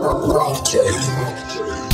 Life change.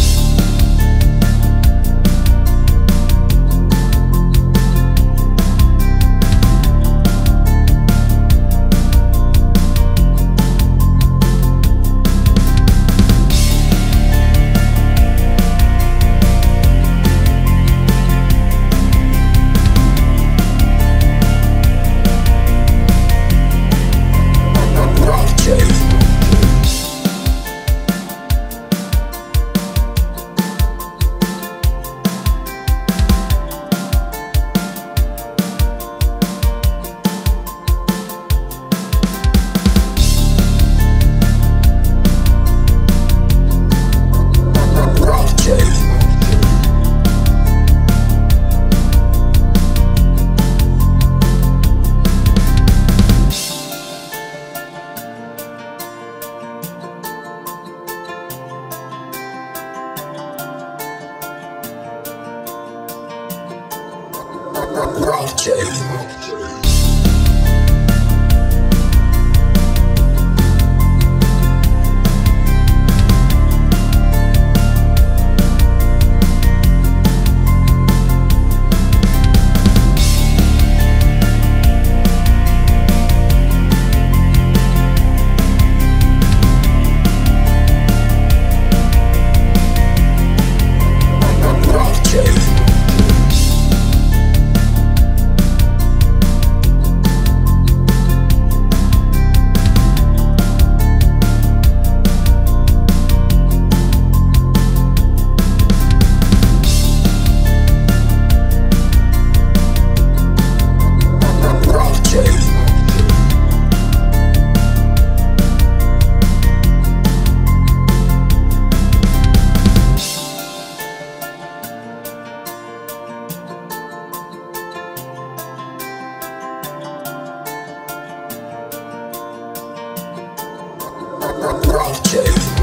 Life change. Yeah.